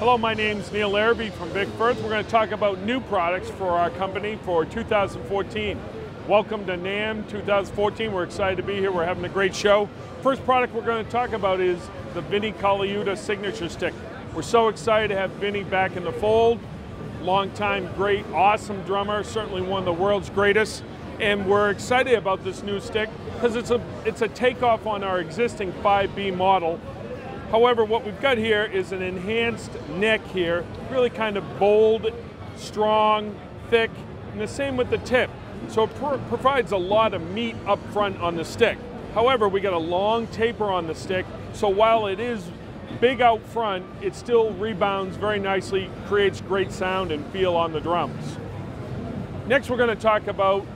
Hello, my name is Neil Larrivee from Vic Firth. We're going to talk about new products for our company for 2014. Welcome to NAMM 2014. We're excited to be here. We're having a great show. First product we're going to talk about is the Vinnie Colaiuta Signature Stick. We're so excited to have Vinnie back in the fold. Long-time, great, awesome drummer, certainly one of the world's greatest. And we're excited about this new stick because it's a, it's a takeoff on our existing 5B model However, what we've got here is an enhanced neck here, really kind of bold, strong, thick, and the same with the tip. So it pro provides a lot of meat up front on the stick. However, we got a long taper on the stick, so while it is big out front, it still rebounds very nicely, creates great sound and feel on the drums. Next, we're going to talk about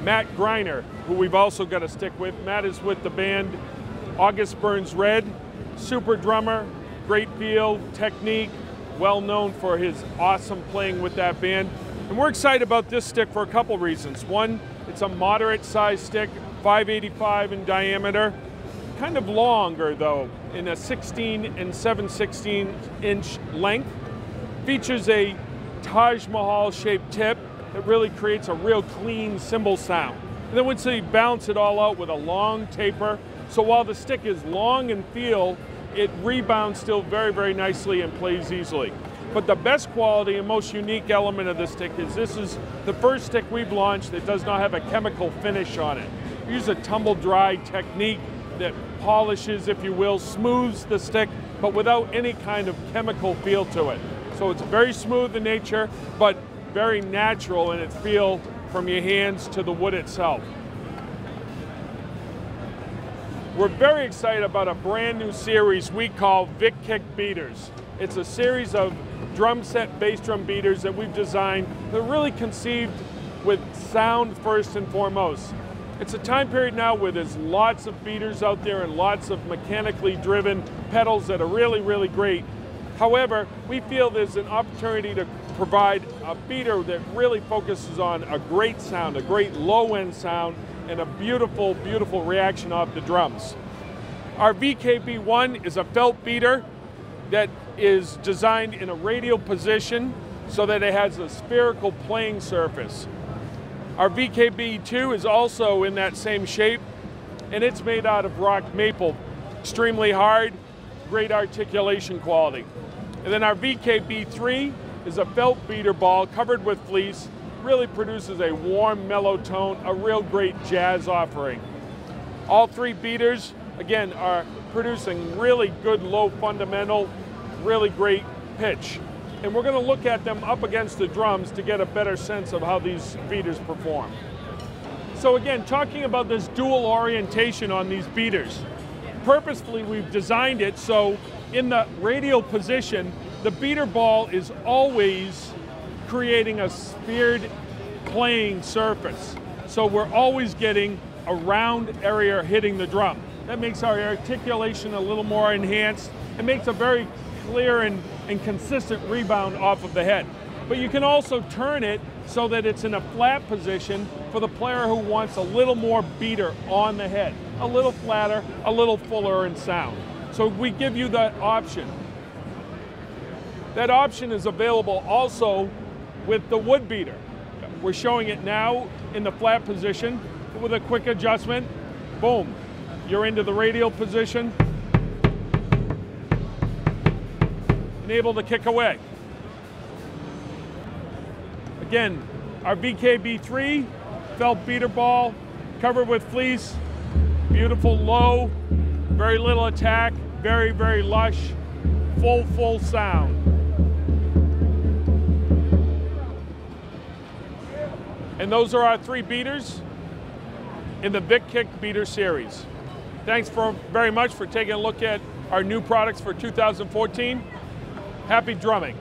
Matt Greiner, who we've also got to stick with. Matt is with the band August Burns Red super drummer, great feel, technique, well known for his awesome playing with that band. And we're excited about this stick for a couple reasons. One, it's a moderate size stick, 585 in diameter, kind of longer though, in a 16 and 7 16 inch length. Features a Taj Mahal shaped tip that really creates a real clean cymbal sound. And then once you balance it all out with a long taper, so while the stick is long and feel, it rebounds still very, very nicely and plays easily. But the best quality and most unique element of this stick is this is the first stick we've launched that does not have a chemical finish on it. We use a tumble dry technique that polishes, if you will, smooths the stick, but without any kind of chemical feel to it. So it's very smooth in nature, but very natural in its feel from your hands to the wood itself. We're very excited about a brand new series we call Vic Kick Beaters. It's a series of drum set bass drum beaters that we've designed that are really conceived with sound first and foremost. It's a time period now where there's lots of beaters out there and lots of mechanically driven pedals that are really, really great. However, we feel there's an opportunity to provide a beater that really focuses on a great sound, a great low end sound, and a beautiful, beautiful reaction off the drums. Our VKB1 is a felt beater that is designed in a radial position so that it has a spherical playing surface. Our VKB2 is also in that same shape and it's made out of rock maple, extremely hard, great articulation quality. And then our VKB3 is a felt beater ball covered with fleece really produces a warm, mellow tone, a real great jazz offering. All three beaters, again, are producing really good low fundamental, really great pitch. And we're going to look at them up against the drums to get a better sense of how these beaters perform. So again, talking about this dual orientation on these beaters. Purposefully, we've designed it so in the radial position, the beater ball is always creating a sphered playing surface. So we're always getting a round area hitting the drum. That makes our articulation a little more enhanced. It makes a very clear and, and consistent rebound off of the head. But you can also turn it so that it's in a flat position for the player who wants a little more beater on the head, a little flatter, a little fuller in sound. So we give you that option. That option is available also with the wood beater. We're showing it now in the flat position with a quick adjustment. Boom, you're into the radial position and able to kick away. Again, our VKB3 felt beater ball covered with fleece, beautiful low, very little attack, very, very lush, full, full sound. And those are our three beaters in the Vic Kick Beater Series. Thanks for, very much for taking a look at our new products for 2014. Happy drumming.